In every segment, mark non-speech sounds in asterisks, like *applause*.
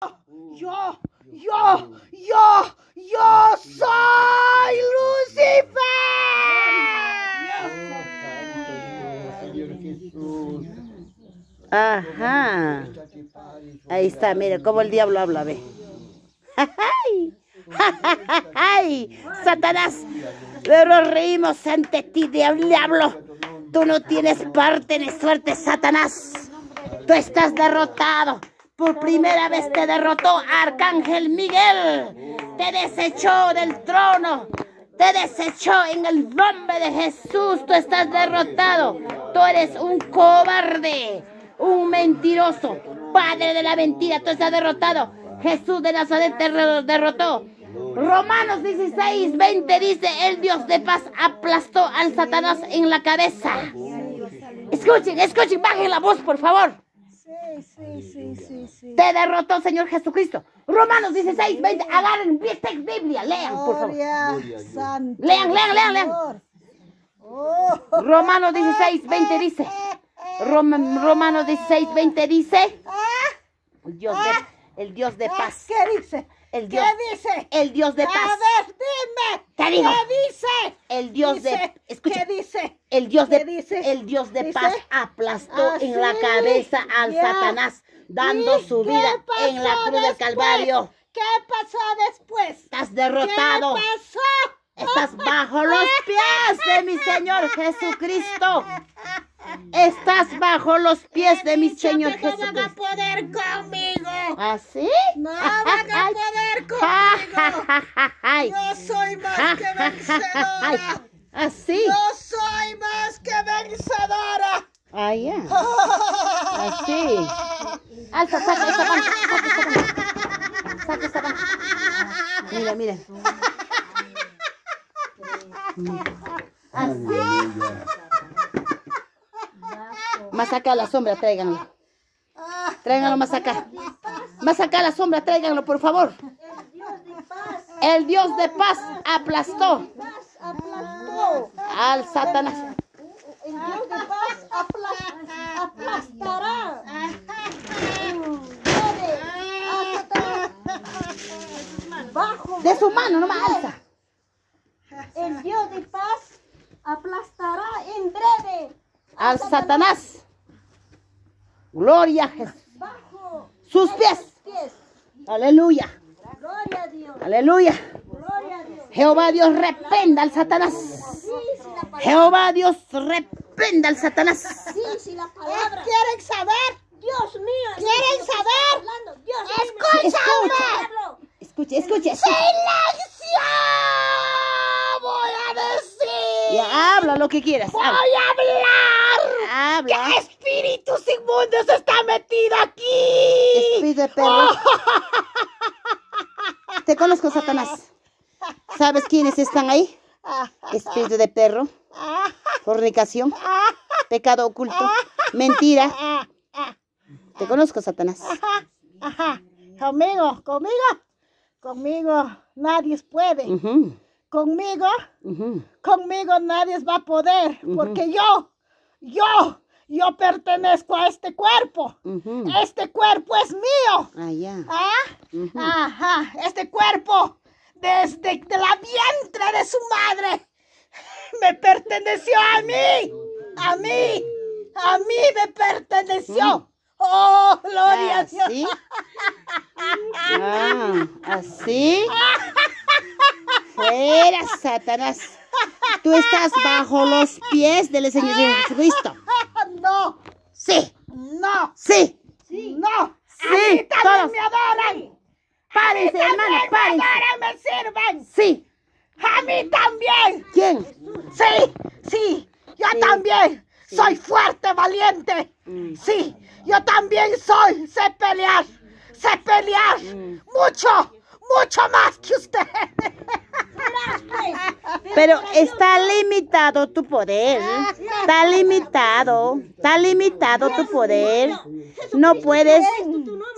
Yo, yo, yo, yo soy Lucifer. Ajá. Ahí está, mire cómo el diablo habla, ve. ¡Ay! ¡Ay! Satanás, pero reímos ante ti, diablo. Tú no tienes parte ni suerte, Satanás. Tú estás derrotado. Por primera vez te derrotó Arcángel Miguel. Te desechó del trono. Te desechó en el nombre de Jesús. Tú estás derrotado. Tú eres un cobarde, un mentiroso, padre de la mentira. Tú estás derrotado. Jesús de Nazaret te derrotó. Romanos 16, 20 dice, el Dios de paz aplastó al Satanás en la cabeza. Escuchen, escuchen, bajen la voz, por favor. Sí, sí, sí, sí, sí. Te derrotó, Señor Jesucristo. Romanos 16, 20. Agarren Biblia. Lean, por favor. Gloria Santo. Lean, lean, lean, lean. Oh. Romanos 16, 20 dice. Rom- Romanos 16, 20 dice. El Dios de, el Dios de paz. ¿Qué dice? El ¿Qué dice? el Dios de A paz. ver, dime. ¿Qué digo? dice? El Dios de, escucha, ¿Qué dice? el Dios ¿Qué de, dice? el Dios de Dice, paz aplastó "Ah, en la cabeza al. Satanás, dando ¿Y su vida en la cruz del? Calvario. ¿Qué pasó después? Estás derrotado. ¿Qué pasó? Estás bajo los pies de mi Señor Jesucristo. *laughs* Estás bajo los pies de mi Señor que no van a Jesucristo. poder conmigo. ¿Así? No van a poder *laughs* conmigo. Yo soy más que vencedora. Así. Yo soy más que vencedora. Ah, ya. *laughs* Así. Alza, saca esta banca. Saca esta banca. Mira, mira. Acá a la sombra, tráiganlo. Tráiganlo más acá. Más acá a la sombra, tráiganlo, por favor. El Dios de paz aplastó al Satanás. El Dios de paz apla- aplastará. De su mano, no más alza. el Dios de paz aplastará en breve. Al Satanás. Gloria a Jesús. Bajo Sus pies. pies. Aleluya. Gloria a Dios. Aleluya. Gloria a Dios. Jehová Dios reprenda al Satanás. Sí, sí. Jehová Dios reprenda al Satanás. Sí, la palabra. ¿Quieren saber? Dios mío. ¿Quieren saber? Dios. Escucha. Escuche, escuche. escuche. ¡Silencio! Voy a decir. Ya habla lo que quieras. Voy Habla. a hablar. Habla. ¿Qué espíritus inmundos está metido aquí? Espíritu de perro. *laughs* Te conozco, Satanás. ¿Sabes quiénes están ahí? Espíritu de perro, fornicación, pecado oculto, mentira. Te conozco, Satanás. Conmigo, conmigo, conmigo nadie puede. Conmigo, conmigo nadie va a poder, porque yo, yo, yo pertenezco a este cuerpo. Este cuerpo es mío. Ah, ya. ¿Ah? Ajá, este cuerpo, desde de la vientre de su madre, *laughs* me perteneció a mí, a mí, a mí me perteneció. Oh, gloria a Dios. ¿Así? Ah, ¿así? *laughs* Fuera, Satanás. Tú estás bajo los pies del Señor Jesucristo. No, Sí, no, sí. no. A Sí, mí también todos. me adoran. Párense, hermano, También me párense. adoran, me sirven. Sí. A mí también. ¿Quién? Sí, sí, yo Sí. también soy fuerte, valiente. Mm. Sí, yo también soy, sé pelear, sé pelear Mm. mucho, mucho más que usted. *laughs* Pero está limitado tu poder. Está limitado. Está limitado tu poder. No puedes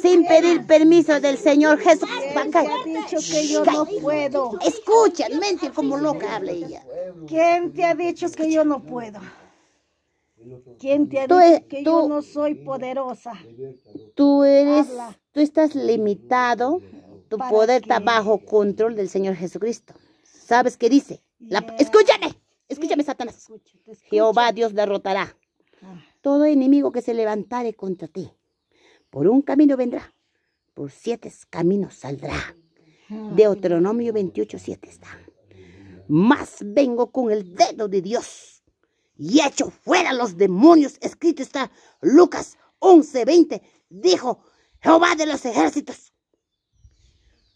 sin pedir permiso del Señor Jesús. ¿Quién te ha dicho que yo no puedo? Escucha, mente como loca habla ella. ¿Quién te ha dicho que yo no puedo? ¿Quién te ha Tú dicho e- que tú- yo no soy poderosa? Tú eres, Habla. Tú estás limitado, tu ¿Para poder está bajo control del Señor Jesucristo. ¿Sabes qué dice? La- Escúchame, escúchame, Satanás. Escucho, te escucho. Jehová Dios derrotará Ah. todo enemigo que se levantare contra ti. Por un camino vendrá, por siete caminos saldrá. Deuteronomio 28, 7 está. Más vengo con el dedo de Dios y echo fuera los demonios. Escrito está Lucas 11, 20. Dijo Jehová de los ejércitos.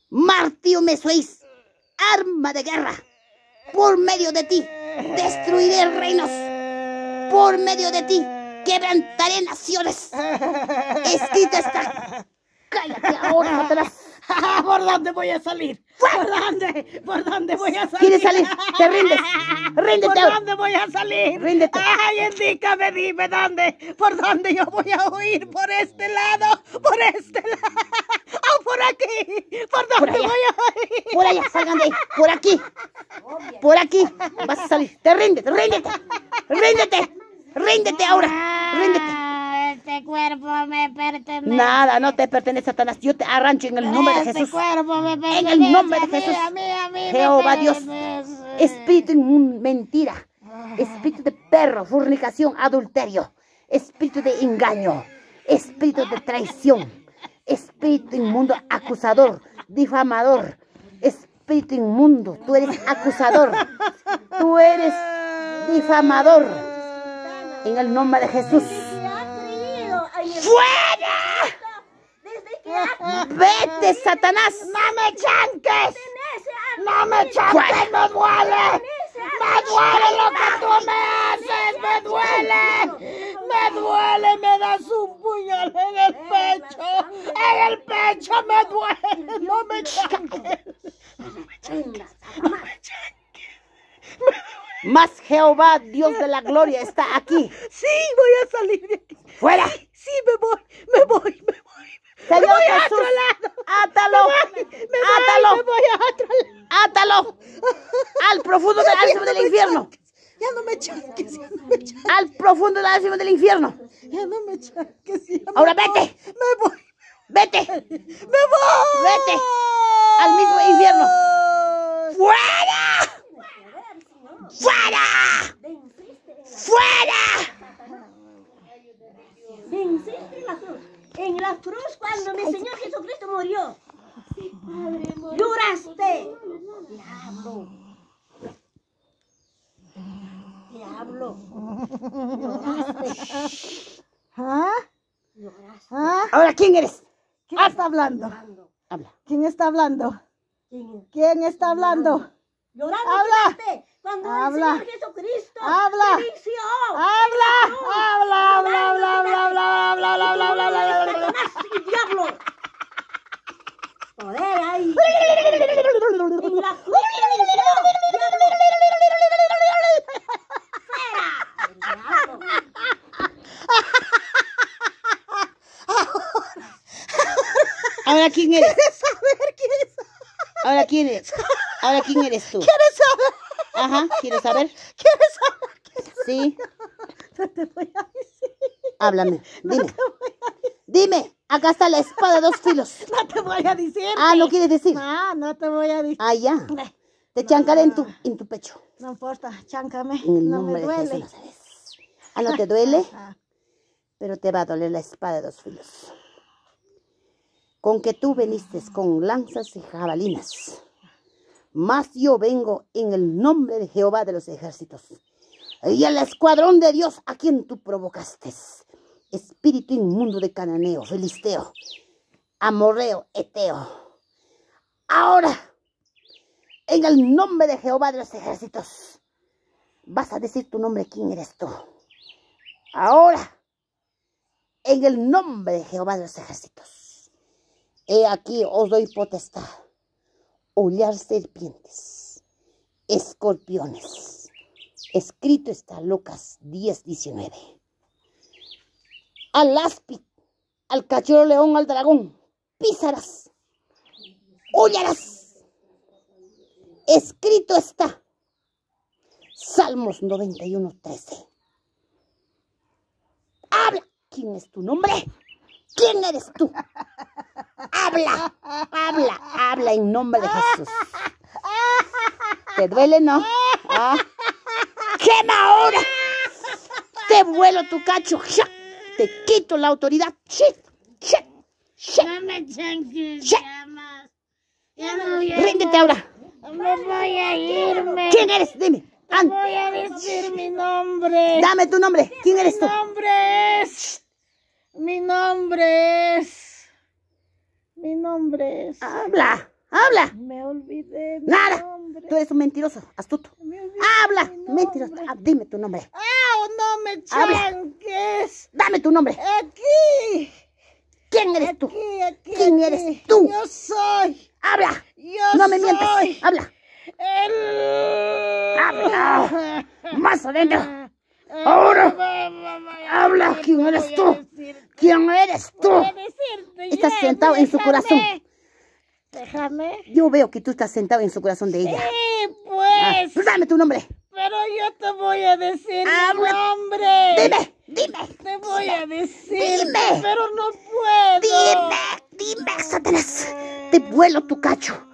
Martillo me sois, arma de guerra. Por medio de ti destruiré reinos. Por medio de ti quebrantaré naciones. Escrito está. Cállate ahora, Satanás. *laughs* ¿Por dónde voy a salir? ¿Por dónde? ¿Por dónde voy a salir? ¿Quieres salir? Te rindes. *laughs* Ríndete ¿Por dónde voy a salir? Ríndete. Ay, indícame, dime dónde. ¿Por dónde yo voy a huir? ¿Por este lado? ¿Por este lado? *laughs* ¿O por aquí? ¿Por Por dónde allá. voy a huir? Por allá, salgan de ahí. Por aquí. Por aquí. Vas a salir. Te ríndete, ríndete. Ríndete. Ríndete ahora. Ríndete. Este cuerpo me pertenece. Nada, no te pertenece Satanás. Yo te arrancho en el nombre de Este Jesús. cuerpo me pertenece. En el nombre de a mí, Jesús. A mí, a mí Jehová Dios. Espíritu inmundo, mentira. Espíritu de perro, fornicación, adulterio. Espíritu de engaño. Espíritu de traición. Espíritu inmundo, acusador, difamador. Espíritu inmundo, tú eres acusador. Tú eres difamador. En el nombre de Jesús. ¡Fuera! ¡Vete, Satanás! ¡No me chanques! ¡No me chanques! ¡Me duele! ¡Me duele lo que tú me haces! ¡Me duele! ¡Me duele! ¡Me das un puñal en el pecho! ¡En el pecho me duele! ¡No me chanques! Más Jehová, Dios de la gloria, está aquí. ¡Sí! ¡Voy a salir de aquí! ¡Fuera! ¡Sí! ¡Me voy! ¡Me voy! ¡Me voy! ¡Me voy a Jesús, otro lado! átalo, ¡Me voy! ¡Me voy! átalo. ¡Me voy a otro lado! átalo al profundo *laughs* del abismo del infierno. Ya no me chanques, ya no me chanques, Al profundo del abismo del infierno. ya no me chanques. ya me Ahora voy, vete. Me voy, Vete me voy. Vete al mismo infierno. Fuera. ¡Fuera! ¡Fuera! Venciste en la cruz. En la cruz cuando mi Señor Jesucristo murió. Lloraste. Diablo. Diablo. Lloraste. ¿Ah? ¿Ah? Ahora, ¿quién eres? ¿Quién está hablando? Habla. ¿Quién está hablando? ¿Quién? ¿Quién está hablando? Llorando Habla. Cuando Habla. el Señor Jesucristo Habla. venció. ¡Habla! ¡Habla, habla, habla, habla, habla, habla, habla, habla, habla, habla, habla, habla! Y diablo. Poder ahí. En la cruz te venció. Diablo. Fuera. El diablo. Ahora, ¿quién eres? *laughs* *laughs* ¿Quieres saber quién es? Ahora, ¿quién eres? Ahora, ¿quién eres tú? ¿Quieres saber? Ajá, ¿quieres saber? ¿Quieres saber es? Sí, No te voy a decir. háblame. Dime. Dime, acá está la espada de dos filos. No te voy a decir. Ah, ¿no quieres decir? No, no te voy a decir. Ah, ya. Te chancaré en tu, en tu pecho. No importa, cháncame. El No me duele. Jesús. Ah, no te duele, pero te va a doler la espada de dos filos. Con que tú veniste con lanzas y jabalinas. Mas yo vengo en el nombre de Jehová de los ejércitos. Y el escuadrón de Dios a quien tú provocaste. Espíritu inmundo de cananeo, filisteo, amorreo, eteo. Ahora, en el nombre de Jehová de los ejércitos, vas a decir tu nombre, quién eres tú. Ahora, en el nombre de Jehová de los ejércitos, he aquí os doy potestad, hollar serpientes, escorpiones. Escrito está Lucas 10, 19. Al áspid, al cachorro león, al dragón, písaras, hollarás. Escrito está Salmos 91, 13. Habla. ¿Quién es tu nombre? ¿Quién eres tú? Habla, habla, habla en nombre de Jesús. ¿Te duele, no? ¿Ah? ¡Quema ahora! Te vuelo tu cacho. Te quito la autoridad. No me chanques Shit. ya más. Ya no voy a Ríndete ahora. Me voy a irme. ¿Quién eres? Dime. An- Voy a decir mi nombre. Dame tu nombre. ¿Quién eres Mi tú? nombre es. Mi nombre es. Mi nombre es. Habla, habla. Me olvidé. Mi Nada. Nombre. Tú eres un mentiroso, astuto. Me Habla, mi mentiroso. Ah, dime tu nombre. ¡Ah! No me Habla. chanques. Dame tu nombre. Aquí. ¿Quién eres tú? Aquí, aquí. ¿Quién aquí. eres tú? Yo soy. Habla. Yo No me soy. mientas. Habla. El... Habla. *laughs* Más adentro. Ahora. Habla. ¿Quién eres tú? ¿Quién eres tú? Estás sentado en su corazón. Déjame. Yo veo que tú estás sentado en su corazón de ella. Sí, Ah, pues. dame tu nombre. Pero yo te voy a decir Habla. mi nombre. Dime, dime, Te voy a decir. Dime. Pero no puedo. dime, dime, Satanás. Te vuelo tu cacho.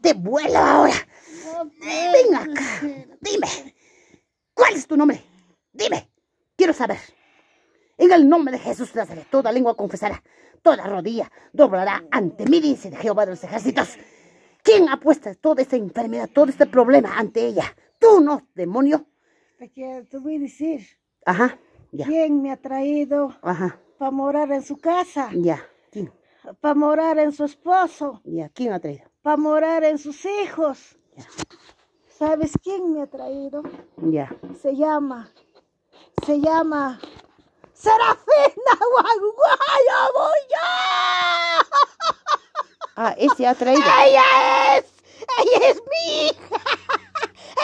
Te vuelo ahora. No. Ven acá. Dime. ¿Cuál es tu nombre? Dime. Quiero saber. En el nombre de Jesús de Nazaret, toda lengua confesará, toda rodilla doblará ante mí, dice Jehová de los ejércitos. ¿Quién ha puesto toda esta enfermedad, todo este problema ante ella? Tú no, demonio. Te, quiero- te voy a decir. Ajá, ya, ¿Quién me ha traído ajá, para morar en su casa? ya. ¿Quién? Para morar en su esposo. Ya, ¿quién ha traído? Para morar en sus hijos. ¿Sabes quién me ha traído? Ya. Se llama. Se llama. Serafina Guaguayo Ah, ese ha traído. Ella es. Ella es mi hija.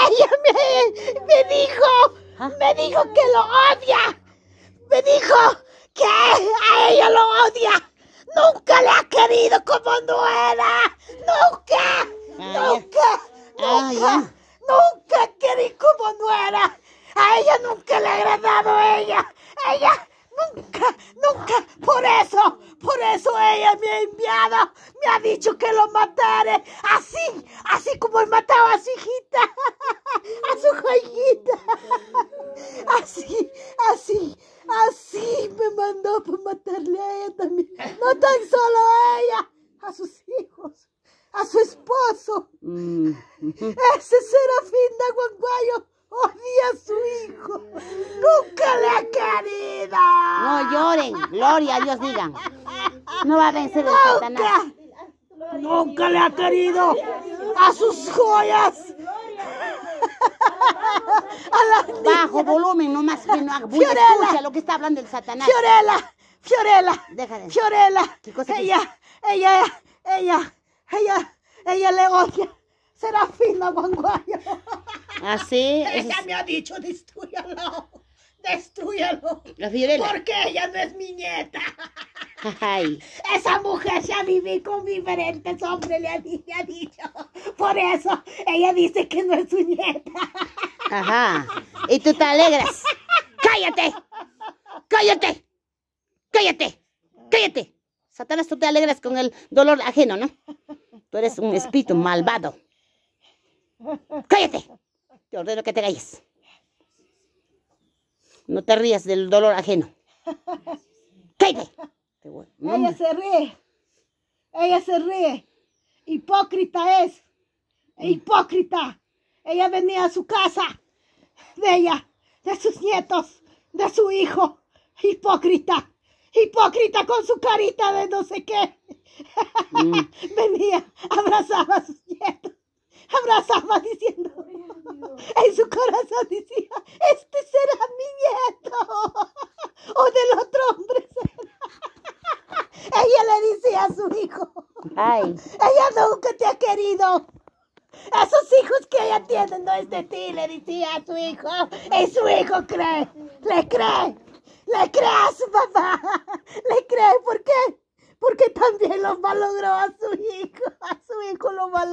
Ella me, me dijo. Ah. Me dijo que lo odia. Me dijo que a ella lo odia. Nunca le ha querido como nuera. Nunca. Ah, ya. nunca. Ah, Nunca. ya. Nunca querí como nuera. A ella nunca le ha agradado a ella. Ella nunca, nunca. Por eso, por eso ella me ha enviado. Me ha dicho que lo matare. Así, así como él mataba a su hijita. *laughs* A su joyita. *laughs* Así, así, así me mandó para matarle a ella también. No tan solo a ella, a sus hijos, a su esposo. Mm. *laughs* Ese serafín de Guanguayo odia a su hijo. Nunca le ha querido. No lloren, gloria a Dios digan. No va a vencer el Satanás. Nunca. Le ha querido a sus joyas. A Bajo volumen, nomás que no haga. Escucha lo que está hablando el Satanás. Fiorella, Fiorella, Deja de- Fiorella. ¿Qué cosa ella, ella, ella, ella, ella le odia. Serafina Guanguayo. Así Ella es me ha dicho, destruyalo, destruyalo. la Fiorella. Porque ella no es mi nieta. Ay, Esa mujer se ha vivido con diferentes hombres, le ha, le ha dicho. Por eso ella dice que no es su nieta. ajá. Y tú te alegras. ¡Cállate! ¡Cállate! ¡Cállate! ¡Cállate! Satanás, tú te alegras con el dolor ajeno, ¿no? Tú eres un espíritu malvado. ¡Cállate! Te ordeno que te calles. No te rías del dolor ajeno. ¡Cállate! Ella se ríe. Ella se ríe. Hipócrita es. Hipócrita. Ella venía a su casa. De ella. De sus nietos. De su hijo. Hipócrita. Hipócrita con su carita de no sé qué. Mm. *laughs* Venía, abrazaba a sus nietos. Abrazaba diciendo. Corazón decía, este será mi nieto. *laughs* O del otro hombre será. *laughs* Ella le decía a su hijo, Ay, ella nunca te ha querido. Esos hijos que ella tiene no es de ti, le decía a su hijo. Y su hijo cree, le cree, le cree a su papá. Le cree, ¿por qué? Porque también lo malogró a su hijo. A su hijo lo malogró.